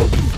Woo!